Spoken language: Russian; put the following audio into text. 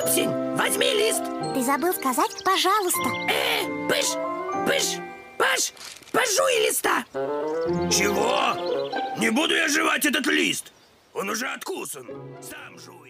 Пупсень, возьми лист. Ты забыл сказать «пожалуйста». Э, пыш, пыш, паш, пожуй листа. Чего? Не буду я жевать этот лист. Он уже откусан. Сам жуй.